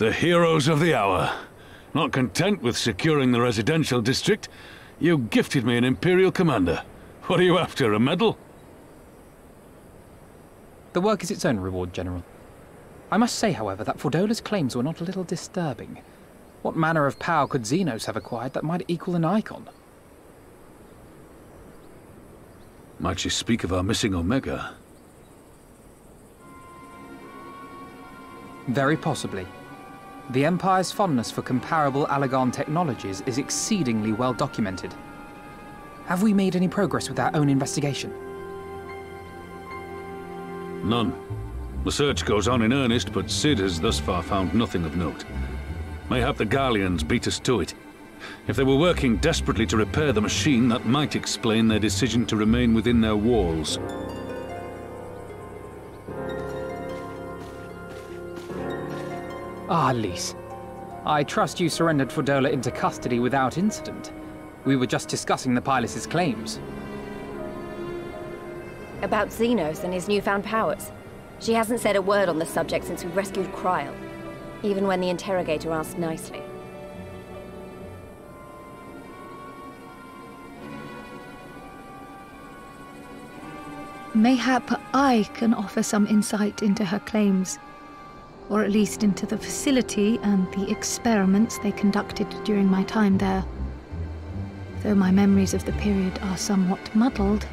The heroes of the hour. Not content with securing the residential district, you gifted me an Imperial Commander. What are you after, a medal? The work is its own reward, General. I must say, however, that Fordola's claims were not a little disturbing. What manner of power could Zenos have acquired that might equal an Icon? Might she speak of our missing Omega? Very possibly. The Empire's fondness for comparable Allagan technologies is exceedingly well documented. Have we made any progress with our own investigation? None. The search goes on in earnest, but Sid has thus far found nothing of note. Mayhap the Garleans beat us to it. If they were working desperately to repair the machine, that might explain their decision to remain within their walls. Ah, Lyse. I trust you surrendered Fordola into custody without incident. We were just discussing the pilot's claims. About Zenos and his newfound powers. She hasn't said a word on the subject since we rescued Krile. Even when the interrogator asked nicely. Mayhap I can offer some insight into her claims, or at least into the facility and the experiments they conducted during my time there. Though my memories of the period are somewhat muddled,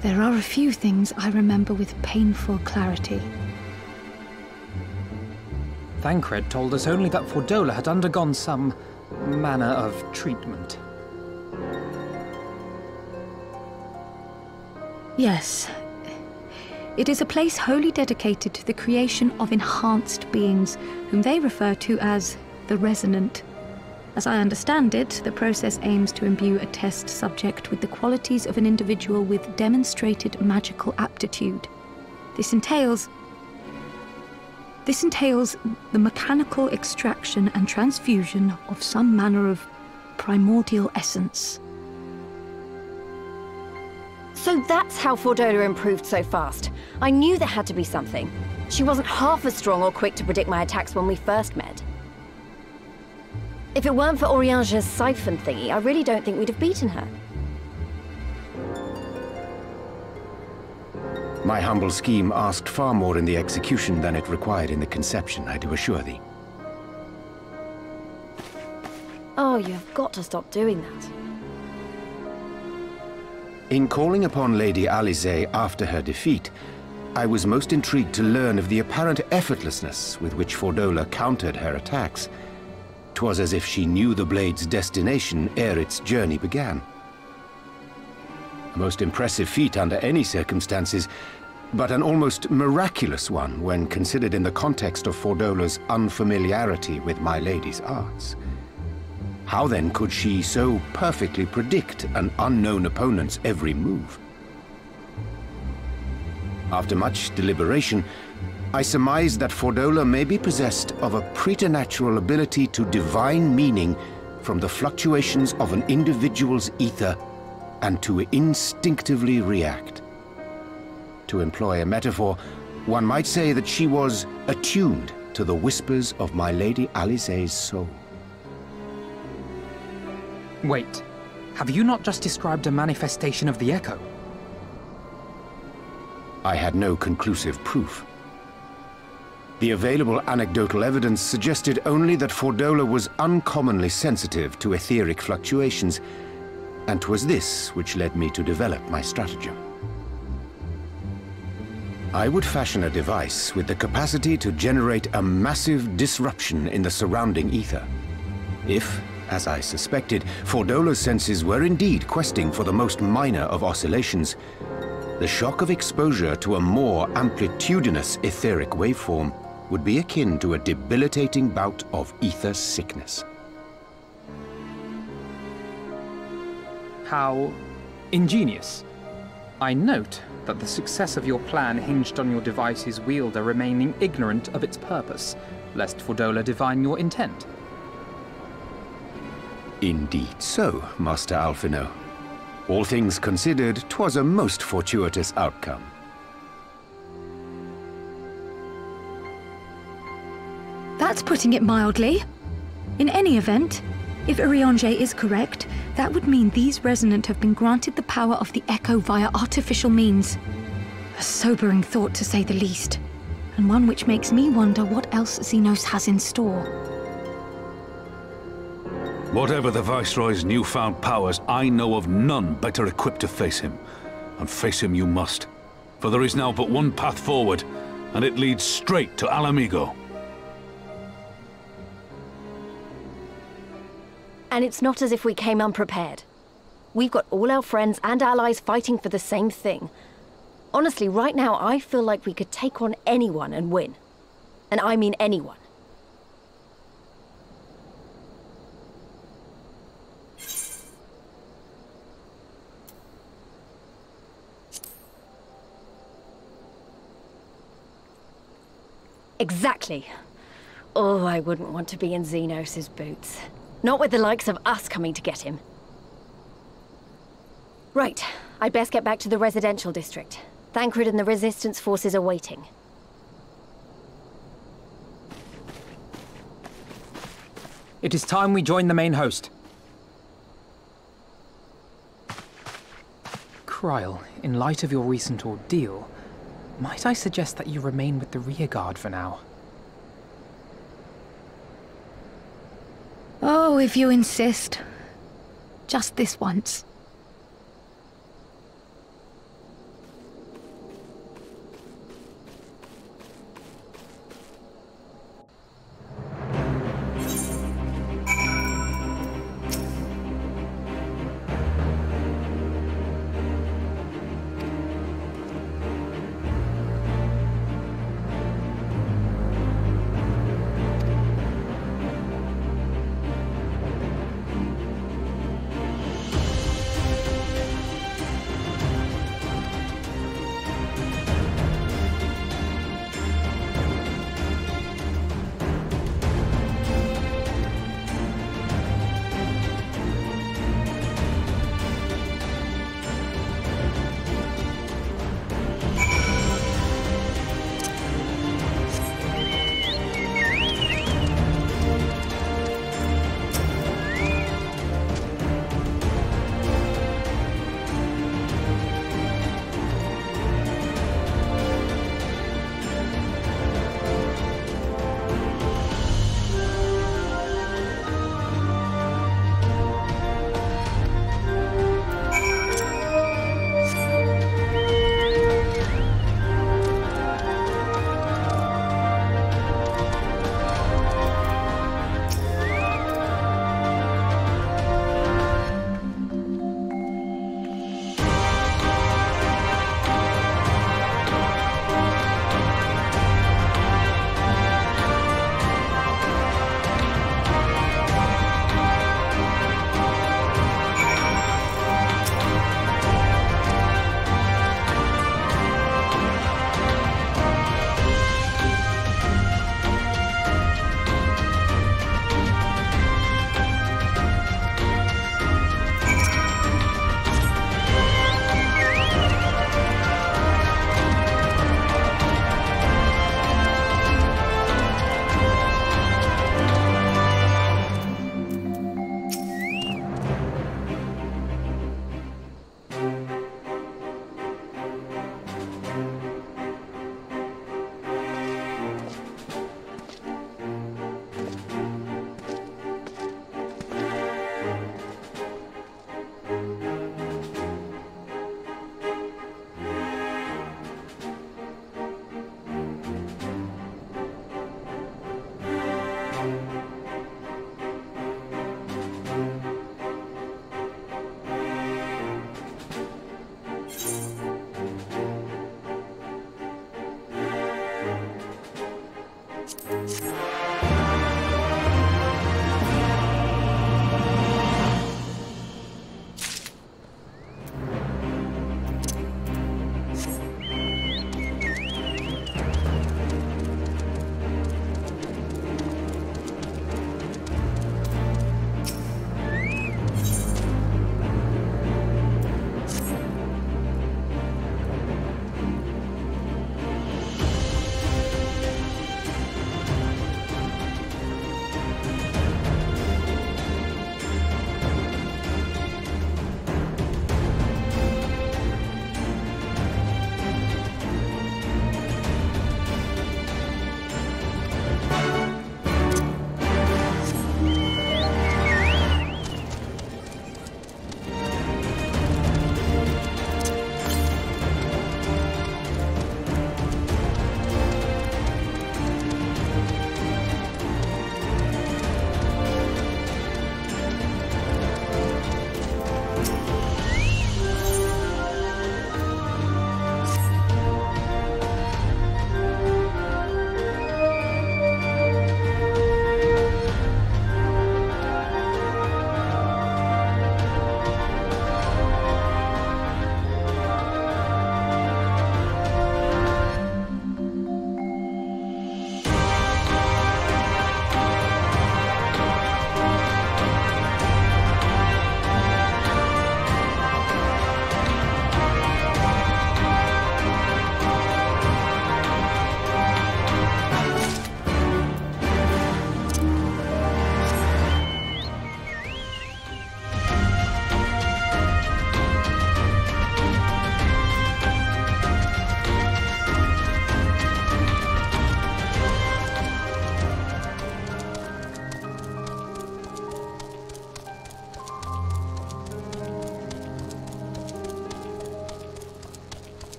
there are a few things I remember with painful clarity. Thancred told us only that Fordola had undergone some manner of treatment. Yes. It is a place wholly dedicated to the creation of enhanced beings, whom they refer to as the Resonant. As I understand it, the process aims to imbue a test subject with the qualities of an individual with demonstrated magical aptitude. This entails. This entails the mechanical extraction and transfusion of some manner of primordial essence. So that's how Fordola improved so fast. I knew there had to be something. She wasn't half as strong or quick to predict my attacks when we first met. If it weren't for Urianger's siphon thingy, I really don't think we'd have beaten her. My humble scheme asked far more in the execution than it required in the conception, I do assure thee. Oh, you have got to stop doing that. In calling upon Lady Alisaie after her defeat, I was most intrigued to learn of the apparent effortlessness with which Fordola countered her attacks. 'Twas as if she knew the blade's destination ere its journey began. A most impressive feat under any circumstances, but an almost miraculous one when considered in the context of Fordola's unfamiliarity with my lady's arts. How then could she so perfectly predict an unknown opponent's every move? After much deliberation, I surmised that Fordola may be possessed of a preternatural ability to divine meaning from the fluctuations of an individual's ether and to instinctively react. To employ a metaphor, one might say that she was attuned to the whispers of my Lady Alisaie's soul. Wait, have you not just described a manifestation of the Echo? I had no conclusive proof. The available anecdotal evidence suggested only that Fordola was uncommonly sensitive to etheric fluctuations, and 'twas this which led me to develop my stratagem. I would fashion a device with the capacity to generate a massive disruption in the surrounding ether. If, as I suspected, Fordola's senses were indeed questing for the most minor of oscillations, the shock of exposure to a more amplitudinous etheric waveform would be akin to a debilitating bout of ether sickness. How ingenious. I note that the success of your plan hinged on your device's wielder remaining ignorant of its purpose, lest Fordola divine your intent. Indeed so, Master Alphinaud. All things considered, 'twas a most fortuitous outcome. That's putting it mildly. In any event, if Urianger is correct, that would mean these Resonant have been granted the power of the Echo via artificial means. A sobering thought, to say the least, and one which makes me wonder what else Zenos has in store. Whatever the Viceroy's newfound powers, I know of none better equipped to face him. And face him you must. For there is now but one path forward, and it leads straight to Ala Mhigo. And it's not as if we came unprepared. We've got all our friends and allies fighting for the same thing. Honestly, right now, I feel like we could take on anyone and win. And I mean anyone. Exactly. Oh, I wouldn't want to be in Zenos' boots. Not with the likes of us coming to get him. Right, I'd best get back to the residential district. Thancred and the Resistance forces are waiting. It is time we join the main host. Krile, in light of your recent ordeal, might I suggest that you remain with the rearguard for now? Oh, if you insist. Just this once.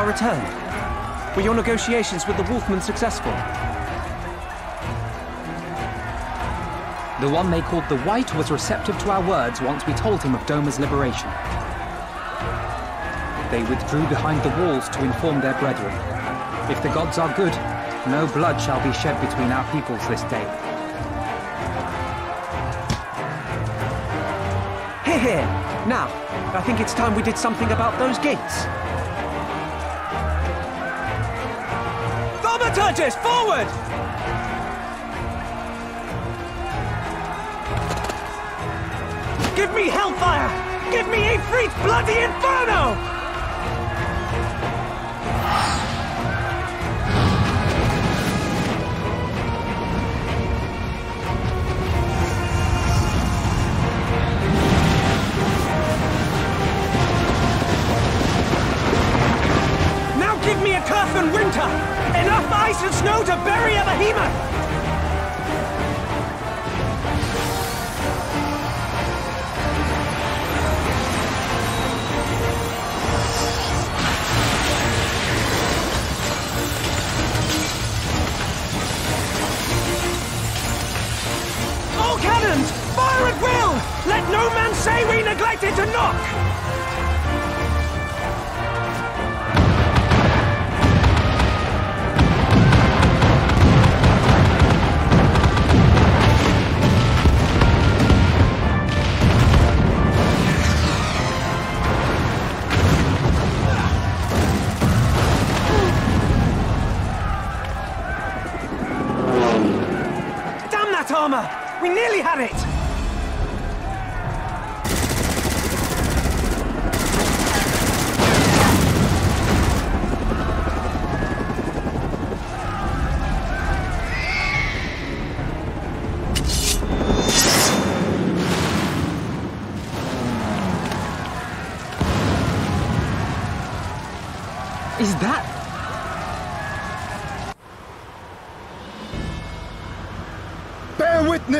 Ah, return? Were your negotiations with the Wolfman successful? The one they called the White was receptive to our words once we told him of Doma's liberation. They withdrew behind the walls to inform their brethren. If the gods are good, no blood shall be shed between our peoples this day. Hear, hear. Now, I think it's time we did something about those gates. Forward! Give me hellfire! Give me a Ifrit's bloody inferno!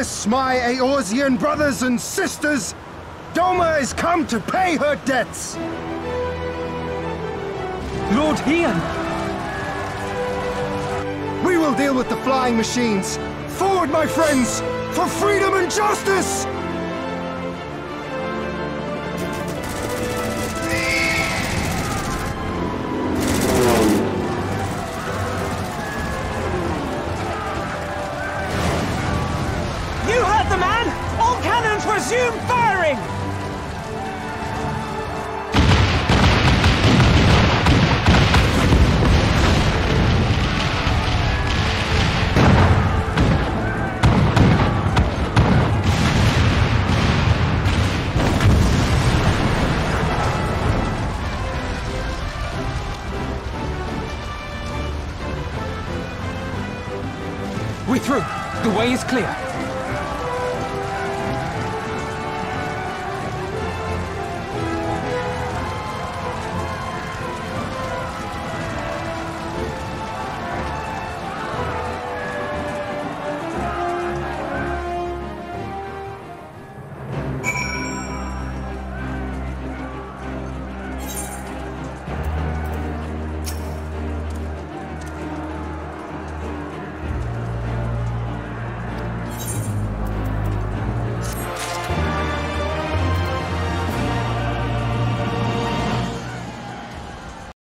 Witness, my Eorzean brothers and sisters! Doma is come to pay her debts! Lord Hien! We will deal with the flying machines! Forward, my friends! For freedom and justice!